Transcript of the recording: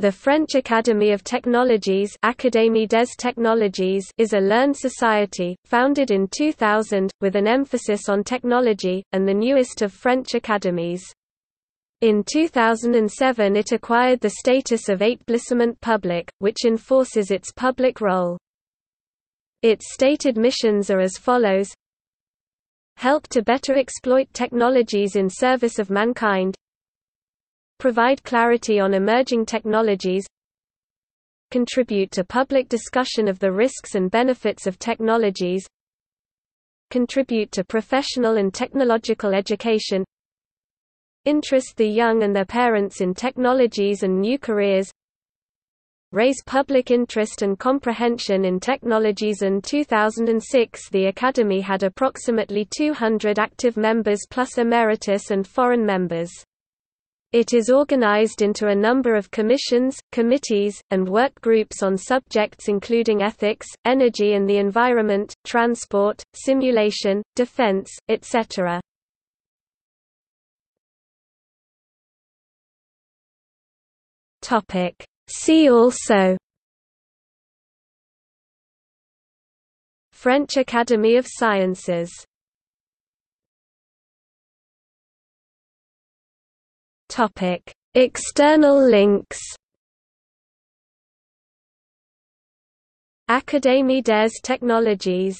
The French Academy of Technologies, Académie des Technologies is a learned society, founded in 2000, with an emphasis on technology, and the newest of French academies. In 2007 it acquired the status of établissement public, which enforces its public role. Its stated missions are as follows Help to better exploit technologies in service of mankind Provide clarity on emerging technologies Contribute to public discussion of the risks and benefits of technologies Contribute to professional and technological education Interest the young and their parents in technologies and new careers raise public interest and comprehension in technologies In 2006 the Academy had approximately 200 active members plus emeritus and foreign members. It is organized into a number of commissions, committees, and work groups on subjects including ethics, energy and the environment, transport, simulation, defense, etc. See also French Academy of Sciences Topic: External links. Académie des Technologies